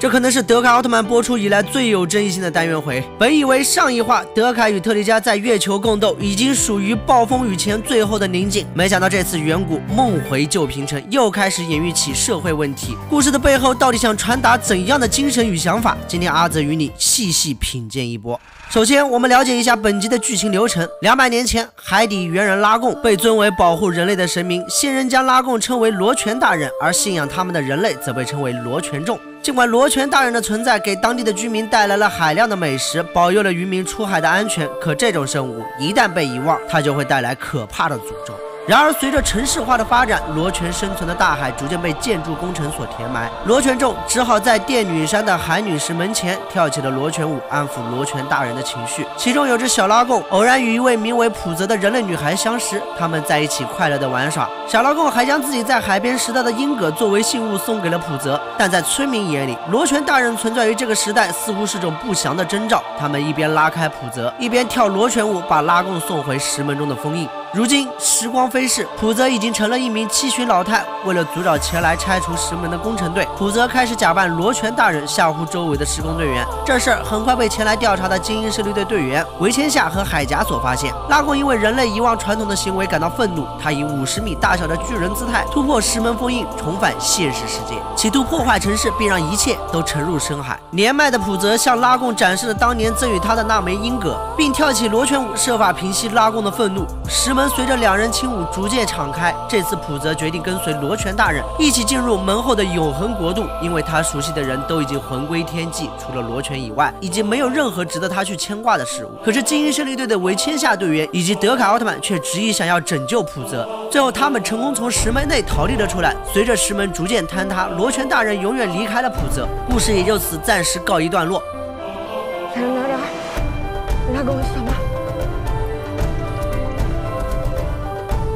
这可能是德凯奥特曼播出以来最有争议性的单元回。本以为上一话德凯与特利迦在月球共斗已经属于暴风雨前最后的宁静，没想到这次远古梦回旧平城又开始演绎起社会问题。故事的背后到底想传达怎样的精神与想法？今天阿泽与你细细品鉴一波。首先，我们了解一下本集的剧情流程。两百年前，海底猿人拉贡被尊为保护人类的神明，先人将拉贡称为罗泉大人，而信仰他们的人类则被称为罗泉众。尽管罗泉大人的存在给当地的居民带来了海量的美食，保佑了渔民出海的安全，可这种生物一旦被遗忘，它就会带来可怕的诅咒。然而，随着城市化的发展，罗泉生存的大海逐渐被建筑工程所填埋。罗泉众只好在电女山的海女石门前跳起了罗泉舞，安抚罗泉大人的情绪。其中有只小拉贡偶然与一位名为普泽的人类女孩相识，他们在一起快乐的玩耍。小拉贡还将自己在海边拾到的银葛作为信物送给了普泽。但在村民眼里，罗泉大人存在于这个时代似乎是种不祥的征兆。他们一边拉开普泽，一边跳罗泉舞，把拉贡送回石门中的封印。如今时光飞逝，普泽已经成了一名七旬老太。为了阻扰前来拆除石门的工程队，普泽开始假扮罗泉大人吓唬周围的施工队员。这事儿很快被前来调查的精英胜利队队员维千夏和海甲所发现。拉贡因为人类遗忘传统的行为感到愤怒，他以五十米大小的巨人姿态突破石门封印，重返现实世界，企图破坏城市，并让一切都沉入深海。年迈的普泽向拉贡展示了当年赠予他的那枚鹰葛，并跳起罗泉舞，设法平息拉贡的愤怒。石门。门随着两人轻舞逐渐敞开，这次普泽决定跟随罗泉大人一起进入门后的永恒国度，因为他熟悉的人都已经魂归天际，除了罗泉以外，已经没有任何值得他去牵挂的事物。可是精英胜利队的维千夏队员以及德凯奥特曼却执意想要拯救普泽，最后他们成功从石门内逃离了出来。随着石门逐渐坍塌，罗泉大人永远离开了普泽，故事也就此暂时告一段落。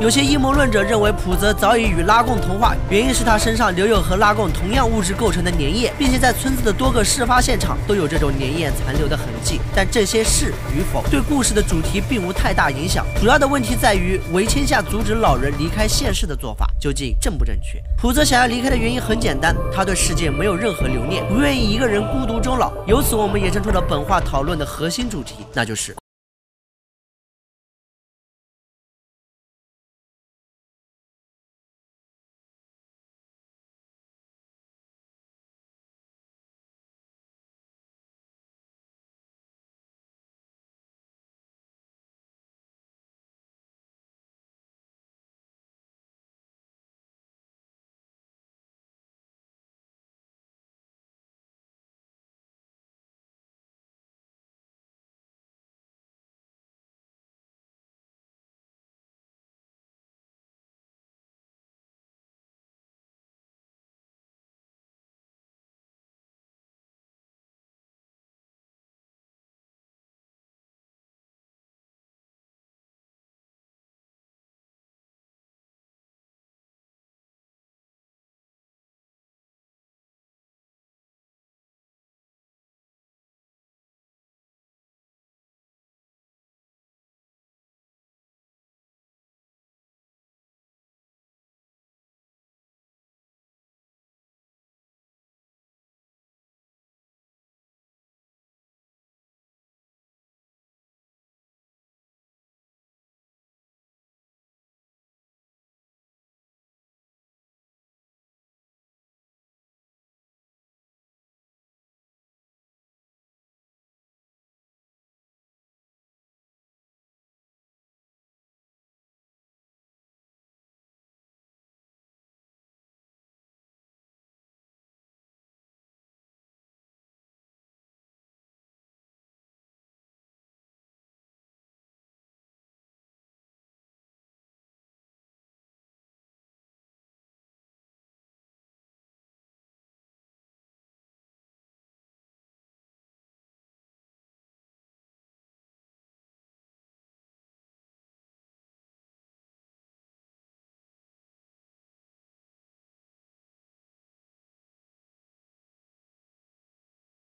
有些阴谋论者认为，普泽早已与拉贡同化，原因是他身上留有和拉贡同样物质构成的粘液，并且在村子的多个事发现场都有这种粘液残留的痕迹。但这些是与否，对故事的主题并无太大影响。主要的问题在于，韦千夏阻止老人离开现世的做法究竟正不正确？普泽想要离开的原因很简单，他对世界没有任何留恋，不愿意一个人孤独终老。由此，我们衍生出了本话讨论的核心主题，那就是。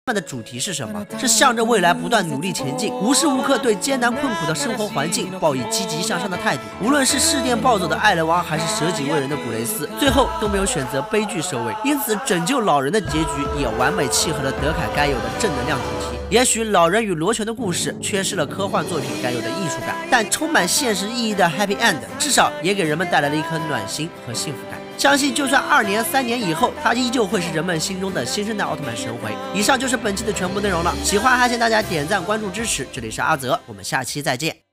们的主题是什么？是向着未来不断努力前进，无时无刻对艰难困苦的生活环境抱以积极向上的态度。无论是事电暴走的艾伦王，还是舍己为人的古雷斯，最后都没有选择悲剧收尾。因此，拯救老人的结局也完美契合了德凯该有的正能量主题。也许老人与罗旋的故事缺失了科幻作品该有的艺术感，但充满现实意义的 Happy End，至少也给人们带来了一颗暖心和幸福感。相信就算二年、三年以后，他依旧会是人们心中的新生代奥特曼神回。以上就是本期的全部内容了，喜欢还请大家点赞、关注、支持。这里是阿泽，我们下期再见。